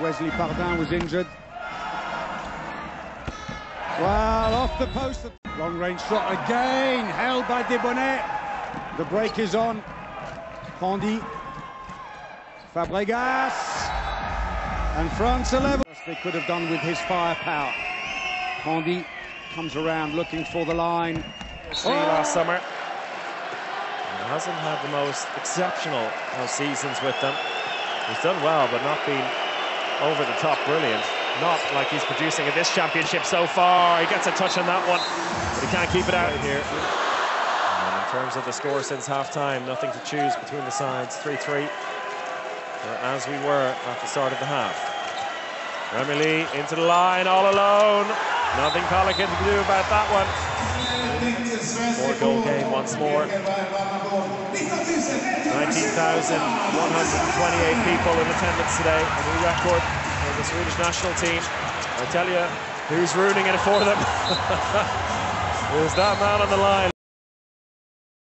Wesley Pardin was injured. Well, off the post. Long range shot again, held by Desbonnet. The break is on. Prandi. Fabregas. And France 11. They could have done with his firepower. Prandi comes around looking for the line. See oh! last summer. He hasn't had the most exceptional seasons with them. He's done well, but not been over the top brilliant. Not like he's producing in this championship so far. He gets a touch on that one, but he can't keep it out of here. And in terms of the score since half-time, nothing to choose between the sides. 3-3, as we were at the start of the half. Remili into the line, all alone. Nothing Palicka can do about that one. Four goal game once more. 19,128 people in attendance today. A new record for the Swedish national team. I tell you, who's ruining it for them? There's that man on the line.